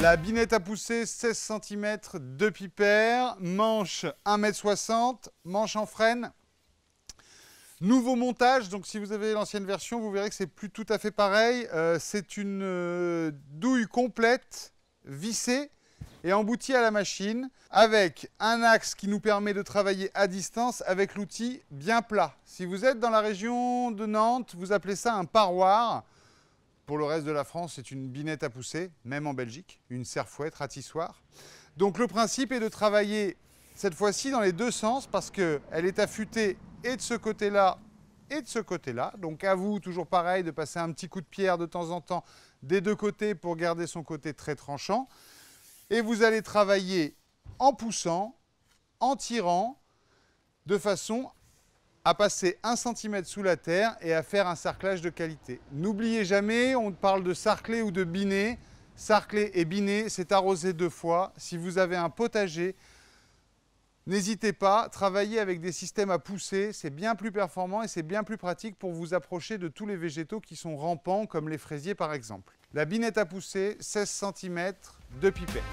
La binette à pousser, 16 cm de pipère, manche 1m60, manche en frêne. Nouveau montage, donc si vous avez l'ancienne version, vous verrez que c'est plus tout à fait pareil. Euh, c'est une euh, douille complète, vissée et emboutie à la machine, avec un axe qui nous permet de travailler à distance avec l'outil bien plat. Si vous êtes dans la région de Nantes, vous appelez ça un paroir. Pour le reste de la France, c'est une binette à pousser, même en Belgique, une serfouette ratissoire. Donc le principe est de travailler cette fois-ci dans les deux sens parce qu'elle est affûtée et de ce côté-là et de ce côté-là. Donc à vous, toujours pareil, de passer un petit coup de pierre de temps en temps des deux côtés pour garder son côté très tranchant. Et vous allez travailler en poussant, en tirant, de façon à passer un centimètre sous la terre et à faire un sarclage de qualité. N'oubliez jamais, on parle de sarcler ou de biner. Sarcler et biner, c'est arroser deux fois. Si vous avez un potager, n'hésitez pas, travaillez avec des systèmes à pousser, c'est bien plus performant et c'est bien plus pratique pour vous approcher de tous les végétaux qui sont rampants, comme les fraisiers par exemple. La binette à pousser, 16 cm de pipette.